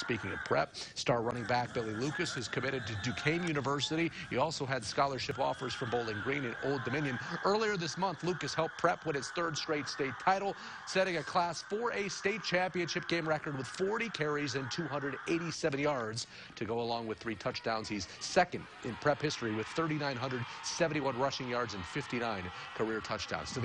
Speaking of prep, star running back Billy Lucas is committed to Duquesne University. He also had scholarship offers from Bowling Green and Old Dominion. Earlier this month, Lucas helped prep win its third straight state title, setting a Class 4A state championship game record with 40 carries and 287 yards to go along with three touchdowns. He's second in prep history with 3,971 rushing yards and 59 career touchdowns.